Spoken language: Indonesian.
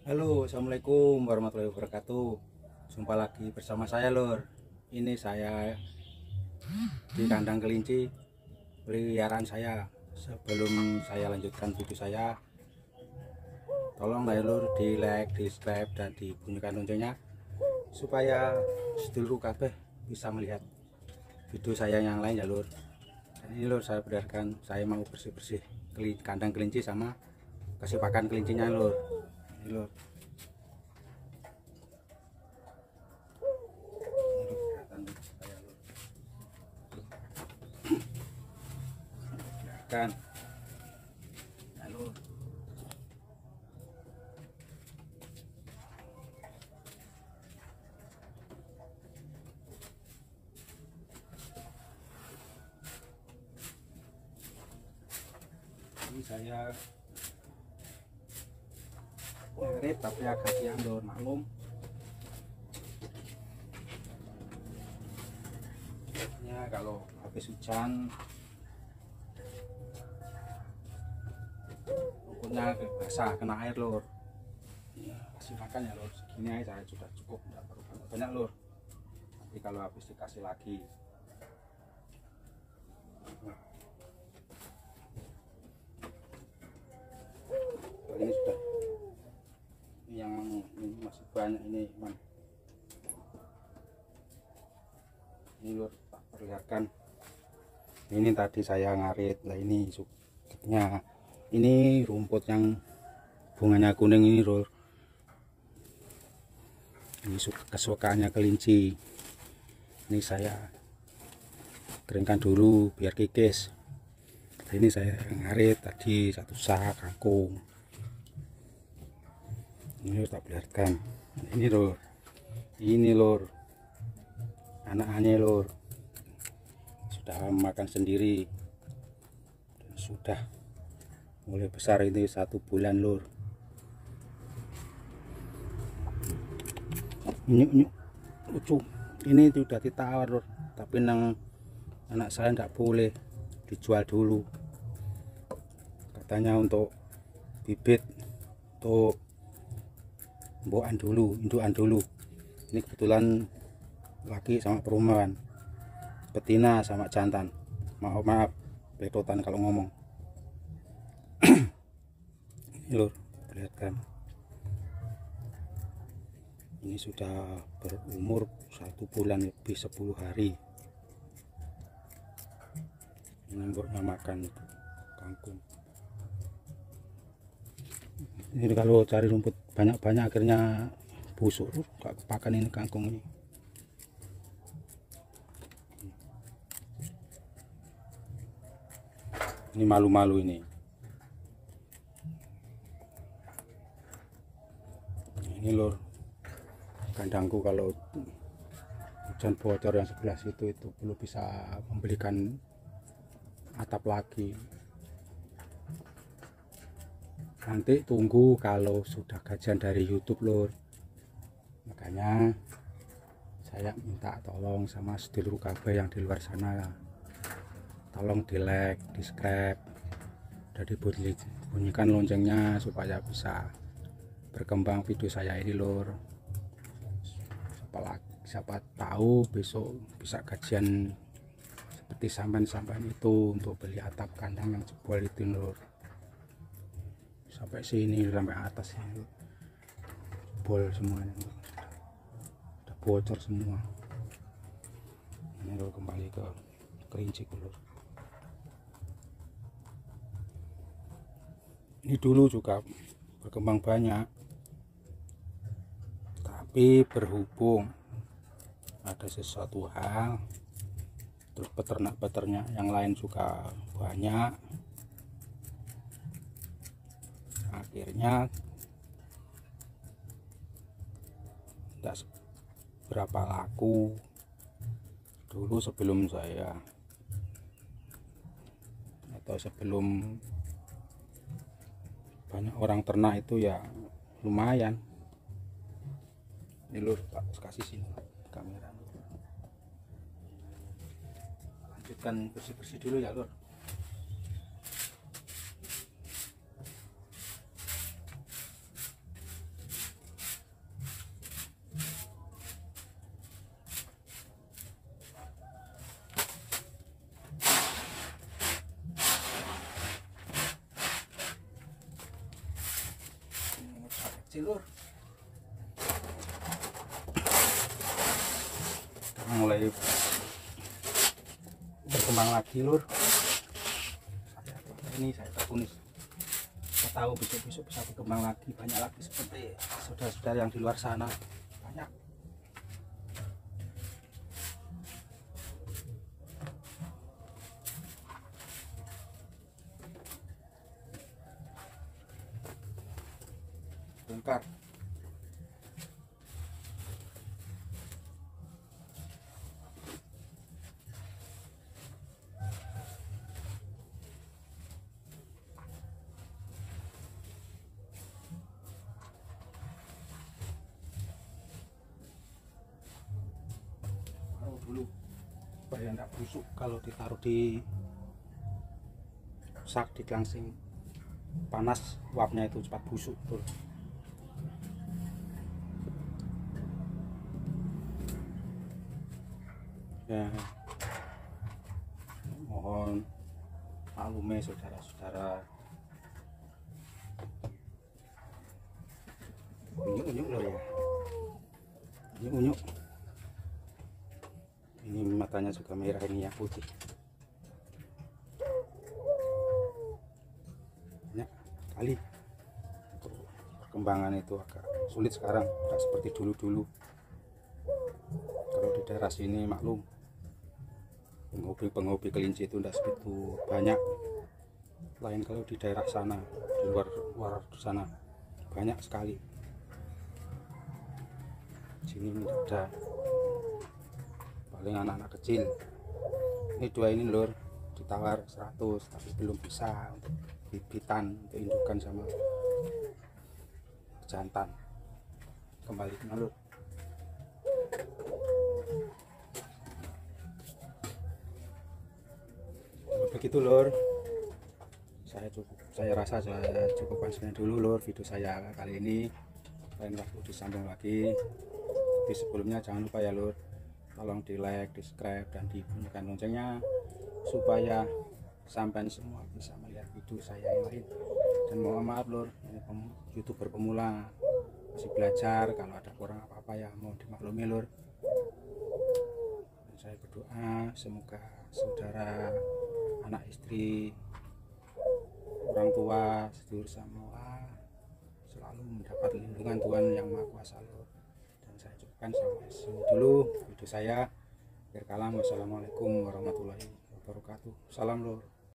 Halo, assalamualaikum warahmatullahi wabarakatuh. Jumpa lagi bersama saya, Lur. Ini saya di kandang kelinci peliharaan saya. Sebelum saya lanjutkan video saya, tolong ya Lur di like, di subscribe, dan dibunyikan loncengnya supaya sedulur kabeh bisa melihat video saya yang lain ya Lur. Dan ini Lur saya benarkan saya mau bersih-bersih kandang kelinci sama kasih pakan kelincinya Lur lur kan. Lalu ini saya ngerit tapi agak siang lor maklum. Ya kalau habis hujan rumputnya basah kena air lor ya, ya lor segini aja saya sudah cukup tidak perlu banyak, banyak lor tapi kalau habis dikasih lagi ini sudah yang ini masih banyak ini man ini lur tak perlihatkan. Ini tadi saya ngarit lah ini sukanya. Ini rumput yang bunganya kuning ini lur. Ini kesukaannya kelinci. Ini saya keringkan dulu biar kikis. Ini saya ngarit tadi satu sak kangkung ini tak perlihatkan ini lor. Ini lor. Anak-anaknya lor. Sudah makan sendiri. Dan sudah mulai besar ini satu bulan lor. Ini, ini lucu. Ini sudah ditawar lor. Tapi nang anak saya tidak boleh dijual dulu. Katanya untuk bibit untuk boan dulu induan dulu. Ini kebetulan laki sama perumahan betina sama jantan. Maaf maaf betotan kalau ngomong. Ini lur perlihatkan ini sudah berumur satu bulan lebih 10 hari. Ini makan kangkung. Ini kalau cari rumput banyak-banyak akhirnya busuk. Gak kepakan ini kangkung ini. Ini malu-malu ini. Ini lor kandangku kalau hujan bocor yang sebelah situ itu belum bisa membelikan atap lagi nanti tunggu kalau sudah gajian dari YouTube lur. Makanya saya minta tolong sama sedulur KB yang di luar sana tolong di like di subscribe jadi bunyikan loncengnya supaya bisa berkembang video saya ini lur. Siapa, siapa tahu besok bisa gajian seperti sampan-sampan itu untuk beli atap kandang yang jebol itu lur sampai sini sampai atas ini. Bol semuanya udah bocor semua. Ini lo kembali ke kerinci dulu. Ini dulu juga berkembang banyak. Tapi berhubung ada sesuatu hal terus peternak-peternak yang lain juga banyak akhirnya tidak berapa laku dulu sebelum saya atau sebelum banyak orang ternak itu ya lumayan. Ini lur kasih sini kamera. Lanjutkan bersih-bersih dulu ya lur kecil lur sekarang mulai berkembang lagi lur. Ini saya terkunis saya tahu besok-besok bisa berkembang lagi. Banyak lagi seperti saudara-saudara yang di luar sana. Banyak bongkar. Taruh dulu. Supaya enggak busuk. Kalau ditaruh di sak di gelangsing panas uapnya itu cepat busuk tuh ya. Mohon maklume saudara-saudara. Unyuk-unyuk loh ya. Unyuk-unyuk. Ini matanya juga merah ini yang putih. Banyak kali. Perkembangan itu agak sulit sekarang tidak seperti dulu-dulu. Kalau di daerah sini maklum penghobi-penghobi kelinci itu tidak segitu banyak lain kalau di daerah sana di luar luar sana. Banyak sekali. Sini ada. Paling anak-anak kecil. Ini dua ini lur. Ditawar 100 tapi belum bisa untuk bibitan untuk indukan sama jantan kembali ke lur begitu lur. Saya cukup saya rasa saya cukupkan sekian dulu lur video saya kali ini. Lain waktu disambung lagi. Tapi sebelumnya jangan lupa ya lur tolong di like, di subscribe dan dibunyikan loncengnya supaya sampai semua bisa melihat video saya yang lain. Dan mohon maaf lur ini youtuber pemula. Masih belajar kalau ada kurang apa-apa ya mau dimaklumi dan saya berdoa semoga saudara anak istri orang tua sedulur semua selalu mendapat lindungan Tuhan yang Maha Kuasa lur dan saya cukupkan sampai sini dulu video saya. Akhir kalam. Wassalamualaikum warahmatullahi wabarakatuh. Salam lur